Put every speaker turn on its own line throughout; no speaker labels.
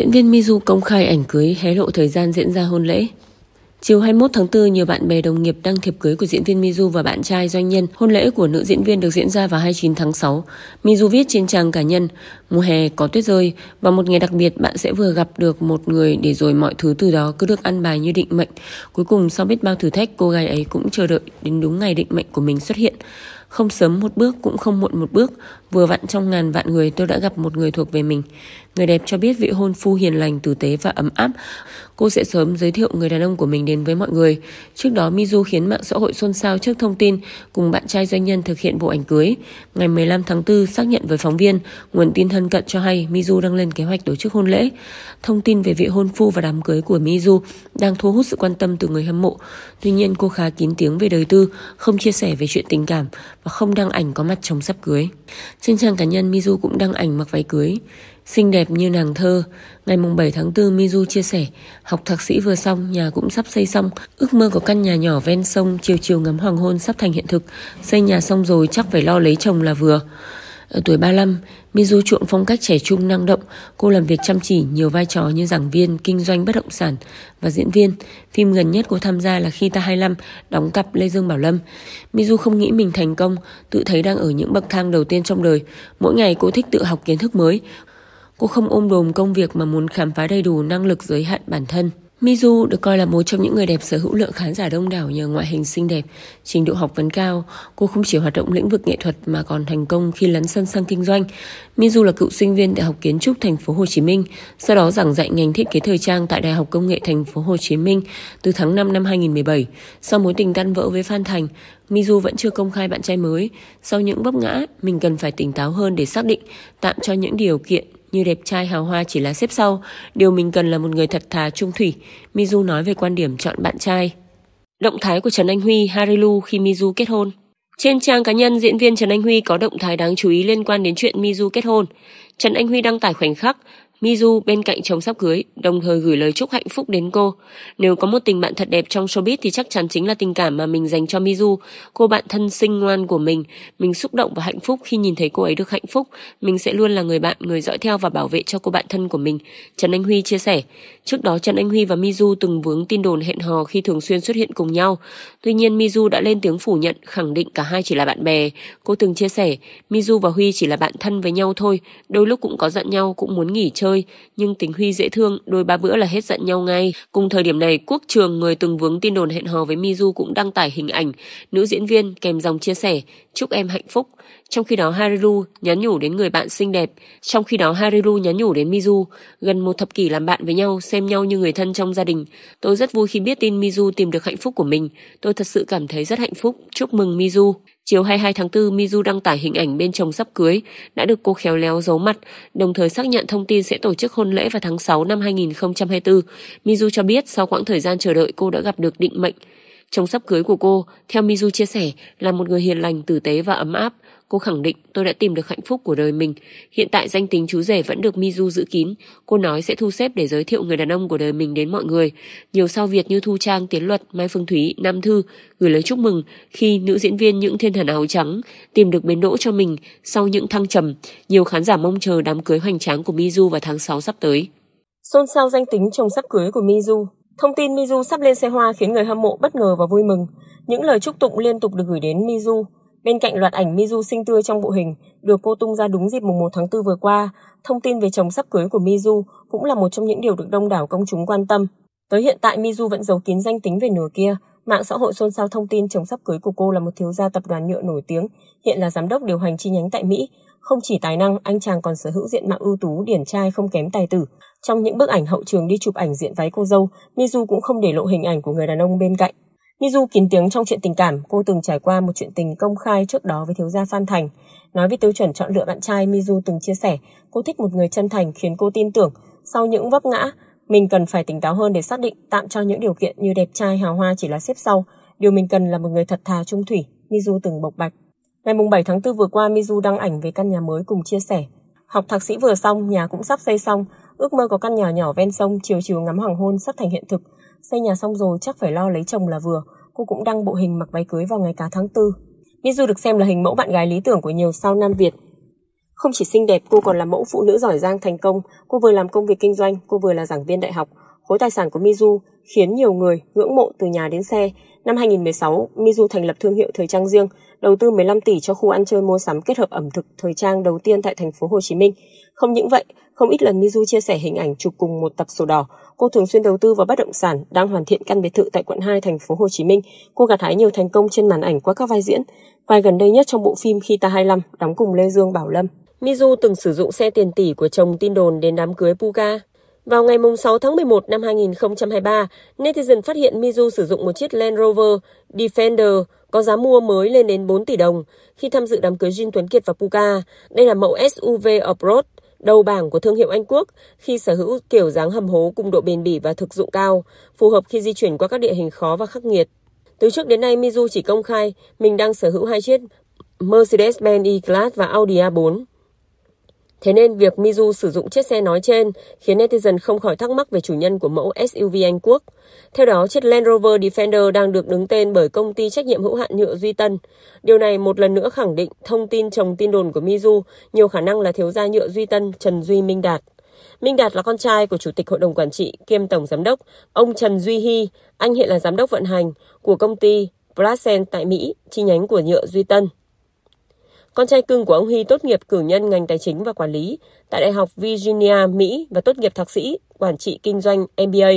Diễn viên Mizu công khai ảnh cưới hé lộ thời gian diễn ra hôn lễ. Chiều 21 tháng 4, nhiều bạn bè đồng nghiệp đăng thiệp cưới của diễn viên Mizu và bạn trai doanh nhân. Hôn lễ của nữ diễn viên được diễn ra vào 29 tháng 6. Mizu viết trên trang cá nhân, mùa hè có tuyết rơi và một ngày đặc biệt bạn sẽ vừa gặp được một người để rồi mọi thứ từ đó cứ được ăn bài như định mệnh. Cuối cùng sau biết bao thử thách, cô gái ấy cũng chờ đợi đến đúng ngày định mệnh của mình xuất hiện. Không sớm một bước cũng không muộn một bước, vừa vặn trong ngàn vạn người tôi đã gặp một người thuộc về mình. Người đẹp cho biết vị hôn phu hiền lành, tử tế và ấm áp. Cô sẽ sớm giới thiệu người đàn ông của mình đến với mọi người. Trước đó Mizu khiến mạng xã hội xôn xao trước thông tin cùng bạn trai doanh nhân thực hiện bộ ảnh cưới. Ngày 15 tháng 4 xác nhận với phóng viên, nguồn tin thân cận cho hay Mizu đang lên kế hoạch tổ chức hôn lễ. Thông tin về vị hôn phu và đám cưới của Mizu đang thu hút sự quan tâm từ người hâm mộ. Tuy nhiên cô khá kín tiếng về đời tư, không chia sẻ về chuyện tình cảm và không đăng ảnh có mặt trong sắp cưới. Trên trang cá nhân Mizu cũng đăng ảnh mặc váy cưới. Xinh đẹp như nàng thơ, ngày 7 tháng 4 Mizu chia sẻ, học thạc sĩ vừa xong, nhà cũng sắp xây xong, ước mơ của căn nhà nhỏ ven sông, chiều chiều ngắm hoàng hôn sắp thành hiện thực, xây nhà xong rồi chắc phải lo lấy chồng là vừa. Ở tuổi 35, Mizu chuộng phong cách trẻ trung năng động, cô làm việc chăm chỉ nhiều vai trò như giảng viên, kinh doanh bất động sản và diễn viên. Phim gần nhất cô tham gia là Khi ta 25, đóng cặp Lê Dương Bảo Lâm. Mizu không nghĩ mình thành công, tự thấy đang ở những bậc thang đầu tiên trong đời. Mỗi ngày cô thích tự học kiến thức mới. Cô không ôm đồm công việc mà muốn khám phá đầy đủ năng lực giới hạn bản thân. Mizu được coi là một trong những người đẹp sở hữu lượng khán giả đông đảo nhờ ngoại hình xinh đẹp, trình độ học vấn cao. Cô không chỉ hoạt động lĩnh vực nghệ thuật mà còn thành công khi lấn sân sang kinh doanh. Mizu là cựu sinh viên Đại học Kiến trúc Thành phố Hồ Chí Minh, sau đó giảng dạy ngành thiết kế thời trang tại Đại học Công nghệ Thành phố Hồ Chí Minh từ tháng 5 năm 2017. Sau mối tình tan vỡ với Phan Thành, Mizu vẫn chưa công khai bạn trai mới. Sau những vấp ngã, mình cần phải tỉnh táo hơn để xác định, tạm cho những điều kiện như đẹp trai hào hoa chỉ là xếp sau, điều mình cần là một người thật thà trung thủy, Mizu nói về quan điểm chọn bạn trai. Động thái của Trần Anh Huy, Harilu khi Mizu kết hôn Trên trang cá nhân, diễn viên Trần Anh Huy có động thái đáng chú ý liên quan đến chuyện Mizu kết hôn. Trần Anh Huy đăng tải khoảnh khắc Mizu bên cạnh chồng sắp cưới, đồng thời gửi lời chúc hạnh phúc đến cô. Nếu có một tình bạn thật đẹp trong showbiz thì chắc chắn chính là tình cảm mà mình dành cho Mizu, cô bạn thân sinh ngoan của mình. Mình xúc động và hạnh phúc khi nhìn thấy cô ấy được hạnh phúc. Mình sẽ luôn là người bạn, người dõi theo và bảo vệ cho cô bạn thân của mình. Trần Anh Huy chia sẻ. Trước đó Trần Anh Huy và Mizu từng vướng tin đồn hẹn hò khi thường xuyên xuất hiện cùng nhau. Tuy nhiên Mizu đã lên tiếng phủ nhận, khẳng định cả hai chỉ là bạn bè. Cô từng chia sẻ, Mizu và Huy chỉ là bạn thân với nhau thôi, đôi lúc cũng có giận nhau, cũng muốn nghỉ chơi chơi, nhưng tính Huy dễ thương, đôi ba bữa là hết giận nhau ngay. Cùng thời điểm này, Quốc Trường, người từng vướng tin đồn hẹn hò với Mizu cũng đăng tải hình ảnh nữ diễn viên kèm dòng chia sẻ, chúc em hạnh phúc. Trong khi đó Hariru nhắn nhủ đến người bạn xinh đẹp. Trong khi đó Hariru nhắn nhủ đến Mizu, gần một thập kỷ làm bạn với nhau, xem nhau như người thân trong gia đình. Tôi rất vui khi biết tin Mizu tìm được hạnh phúc của mình. Tôi thật sự cảm thấy rất hạnh phúc. Chúc mừng Mizu. Chiều 22 tháng 4, Mizu đăng tải hình ảnh bên chồng sắp cưới, đã được cô khéo léo giấu mặt, đồng thời xác nhận thông tin sẽ tổ chức hôn lễ vào tháng 6 năm 2024. Mizu cho biết sau quãng thời gian chờ đợi cô đã gặp được định mệnh. Chồng sắp cưới của cô, theo Mizu chia sẻ, là một người hiền lành, tử tế và ấm áp. Cô khẳng định tôi đã tìm được hạnh phúc của đời mình. Hiện tại danh tính chú rể vẫn được Mizu giữ kín. Cô nói sẽ thu xếp để giới thiệu người đàn ông của đời mình đến mọi người. Nhiều sao Việt như Thu Trang, Tiến Luật, Mai Phương Thúy, Nam Thư gửi lời chúc mừng khi nữ diễn viên những thiên thần áo trắng tìm được bến đỗ cho mình sau những thăng trầm. Nhiều khán giả mong chờ đám cưới hoành tráng của Mizu vào tháng 6 sắp tới.
Xôn xao danh tính chồng sắp cưới của Mizu Thông tin Mizu sắp lên xe hoa khiến người hâm mộ bất ngờ và vui mừng. Những lời chúc tụng liên tục được gửi đến Mizu. Bên cạnh loạt ảnh Mizu xinh tươi trong bộ hình được cô tung ra đúng dịp mùng 1 tháng 4 vừa qua, thông tin về chồng sắp cưới của Mizu cũng là một trong những điều được đông đảo công chúng quan tâm. Tới hiện tại Mizu vẫn giấu kín danh tính về nửa kia, mạng xã hội xôn xao thông tin chồng sắp cưới của cô là một thiếu gia tập đoàn nhựa nổi tiếng, hiện là giám đốc điều hành chi nhánh tại Mỹ. Không chỉ tài năng, anh chàng còn sở hữu diện mạo ưu tú, điển trai không kém tài tử. Trong những bức ảnh hậu trường đi chụp ảnh diện váy cô dâu, Mizu cũng không để lộ hình ảnh của người đàn ông bên cạnh. Mizu kín tiếng trong chuyện tình cảm, cô từng trải qua một chuyện tình công khai trước đó với thiếu gia Phan Thành. Nói về tiêu chuẩn chọn lựa bạn trai, Mizu từng chia sẻ, cô thích một người chân thành khiến cô tin tưởng. Sau những vấp ngã, mình cần phải tỉnh táo hơn để xác định tạm cho những điều kiện như đẹp trai hào hoa chỉ là xếp sau. Điều mình cần là một người thật thà trung thủy, Mizu từng bộc bạch. Ngày 7 tháng 4 vừa qua, Mizu đăng ảnh về căn nhà mới cùng chia sẻ. Học thạc sĩ vừa xong, nhà cũng sắp xây xong. Ước mơ có căn nhà nhỏ ven sông, chiều chiều ngắm hoàng hôn sắp thành hiện thực. Xây nhà xong rồi chắc phải lo lấy chồng là vừa. Cô cũng đăng bộ hình mặc váy cưới vào ngày cá tháng 4. Mizu được xem là hình mẫu bạn gái lý tưởng của nhiều sao Nam Việt.
Không chỉ xinh đẹp, cô còn là mẫu phụ nữ giỏi giang thành công. Cô vừa làm công việc kinh doanh, cô vừa là giảng viên đại học. Khối tài sản của Mizu khiến nhiều người ngưỡng mộ từ nhà đến xe. Năm 2016, Mizu thành lập thương hiệu thời trang riêng, đầu tư 15 tỷ cho khu ăn chơi mua sắm kết hợp ẩm thực thời trang đầu tiên tại thành phố Hồ Chí Minh. Không những vậy, không ít lần Mizu chia sẻ hình ảnh chụp cùng một tập sổ đỏ. Cô thường xuyên đầu tư vào bất động sản, đang hoàn thiện căn biệt thự tại quận 2 thành phố Hồ Chí Minh. Cô gặt hái nhiều thành công trên màn ảnh qua các vai diễn. Vai gần đây nhất trong bộ phim Khi ta 25 đóng cùng Lê Dương Bảo Lâm. Mizu từng sử dụng xe tiền tỷ của chồng tin đồn đến đám cưới Puga. Vào ngày 6 tháng 11 năm 2023, netizen phát hiện Mizu sử dụng một chiếc Land Rover Defender có giá mua mới lên đến 4 tỷ đồng khi tham dự đám cưới Jin Tuấn Kiệt và Puka. Đây là mẫu SUV Off-road đầu bảng của thương hiệu Anh Quốc khi sở hữu kiểu dáng hầm hố cùng độ bền bỉ và thực dụng cao, phù hợp khi di chuyển qua các địa hình khó và khắc nghiệt. Từ trước đến nay, Mizu chỉ công khai mình đang sở hữu hai chiếc Mercedes-Benz E-Class và Audi A4. Thế nên việc Mizu sử dụng chiếc xe nói trên khiến netizen không khỏi thắc mắc về chủ nhân của mẫu SUV Anh Quốc. Theo đó, chiếc Land Rover Defender đang được đứng tên bởi công ty trách nhiệm hữu hạn nhựa Duy Tân. Điều này một lần nữa khẳng định thông tin chồng tin đồn của Mizu nhiều khả năng là thiếu gia nhựa Duy Tân Trần Duy Minh Đạt. Minh Đạt là con trai của Chủ tịch Hội đồng Quản trị kiêm Tổng Giám đốc, ông Trần Duy Hy, anh hiện là Giám đốc vận hành của công ty Brassen tại Mỹ, chi nhánh của nhựa Duy Tân. Con trai cưng của ông Hy tốt nghiệp cử nhân ngành tài chính và quản lý tại Đại học Virginia, Mỹ và tốt nghiệp thạc sĩ quản trị kinh doanh MBA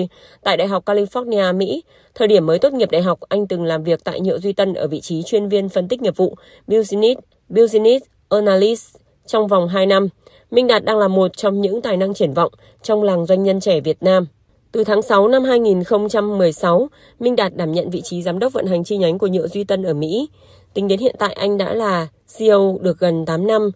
tại Đại học California, Mỹ. Thời điểm mới tốt nghiệp đại học, anh từng làm việc tại Nhựa Duy Tân ở vị trí chuyên viên phân tích nghiệp vụ Business, Business Analyst trong vòng 2 năm. Minh Đạt đang là một trong những tài năng triển vọng trong làng doanh nhân trẻ Việt Nam. Từ tháng 6 năm 2016, Minh Đạt đảm nhận vị trí giám đốc vận hành chi nhánh của Nhựa Duy Tân ở Mỹ. Tính đến hiện tại anh đã là CEO được gần 8 năm.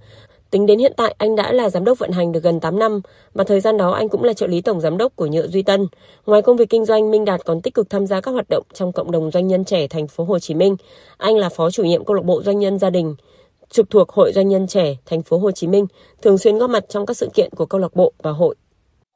Tính đến hiện tại anh đã là giám đốc vận hành được gần 8 năm và thời gian đó anh cũng là trợ lý tổng giám đốc của Nhựa Duy Tân. Ngoài công việc kinh doanh, Minh Đạt còn tích cực tham gia các hoạt động trong cộng đồng doanh nhân trẻ thành phố Hồ Chí Minh. Anh là phó chủ nhiệm câu lạc bộ doanh nhân gia đình trực thuộc Hội Doanh nhân trẻ thành phố Hồ Chí Minh, thường xuyên góp mặt trong các sự kiện của câu lạc bộ và hội.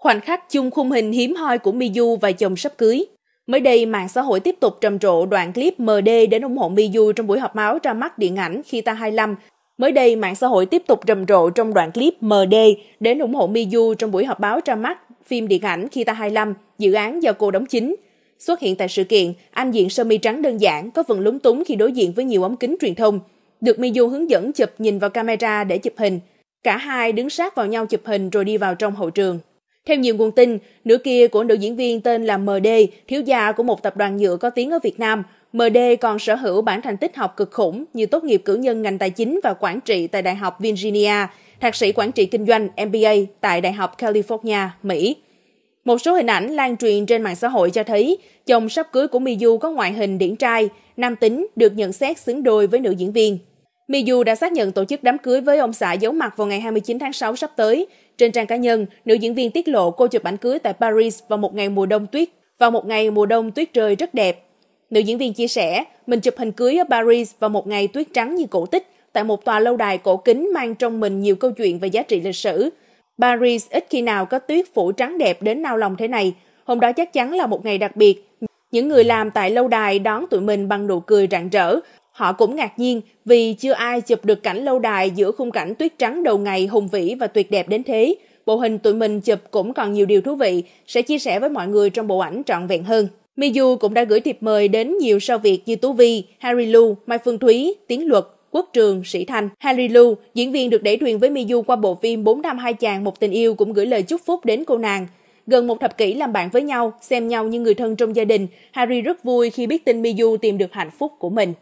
Khoảnh khắc chung khung hình hiếm hoi của Miyu và chồng sắp cưới. Mới đây, mạng xã hội tiếp tục trầm trộ đoạn clip MD đến ủng hộ Miyu trong buổi họp báo ra mắt điện ảnh Khi ta 25. Mới đây, mạng xã hội tiếp tục trầm trộ trong đoạn clip MD đến ủng hộ Miyu trong buổi họp báo ra mắt phim điện ảnh Khi ta 25, dự án do cô đóng chính. Xuất hiện tại sự kiện, anh diện sơ mi trắng đơn giản, có phần lúng túng khi đối diện với nhiều ống kính truyền thông. Được Miyu hướng dẫn chụp nhìn vào camera để chụp hình. Cả hai đứng sát vào nhau chụp hình rồi đi vào trong hậu trường. Theo nhiều nguồn tin, nửa kia của nữ diễn viên tên là MD, thiếu gia của một tập đoàn nhựa có tiếng ở Việt Nam. MD còn sở hữu bản thành tích học cực khủng như tốt nghiệp cử nhân ngành tài chính và quản trị tại Đại học Virginia, thạc sĩ quản trị kinh doanh MBA tại Đại học California, Mỹ. Một số hình ảnh lan truyền trên mạng xã hội cho thấy chồng sắp cưới của Miyu có ngoại hình điển trai, nam tính, được nhận xét xứng đôi với nữ diễn viên. Miyu đã xác nhận tổ chức đám cưới với ông xã giấu mặt vào ngày 29 tháng 6 sắp tới. Trên trang cá nhân, nữ diễn viên tiết lộ cô chụp ảnh cưới tại Paris vào một ngày mùa đông tuyết, vào một ngày mùa đông tuyết rơi rất đẹp. Nữ diễn viên chia sẻ, mình chụp hình cưới ở Paris vào một ngày tuyết trắng như cổ tích, tại một tòa lâu đài cổ kính mang trong mình nhiều câu chuyện về giá trị lịch sử. Paris ít khi nào có tuyết phủ trắng đẹp đến nao lòng thế này. Hôm đó chắc chắn là một ngày đặc biệt. Những người làm tại lâu đài đón tụi mình bằng nụ cười rạng rỡ, Họ cũng ngạc nhiên vì chưa ai chụp được cảnh lâu đài giữa khung cảnh tuyết trắng đầu ngày hùng vĩ và tuyệt đẹp đến thế. Bộ hình tụi mình chụp cũng còn nhiều điều thú vị, sẽ chia sẻ với mọi người trong bộ ảnh trọn vẹn hơn. Miyu cũng đã gửi thiệp mời đến nhiều sao Việt như Tú Vi, Harry Lu, Mai Phương Thúy, Tiến Luật, Quốc Trường, Sĩ Thanh. Harry Lu, diễn viên được đẩy thuyền với Miyu qua bộ phim 4 năm hai chàng một tình yêu cũng gửi lời chúc phúc đến cô nàng. Gần một thập kỷ làm bạn với nhau, xem nhau như người thân trong gia đình, Harry rất vui khi biết tin Miyu tìm được hạnh phúc của mình.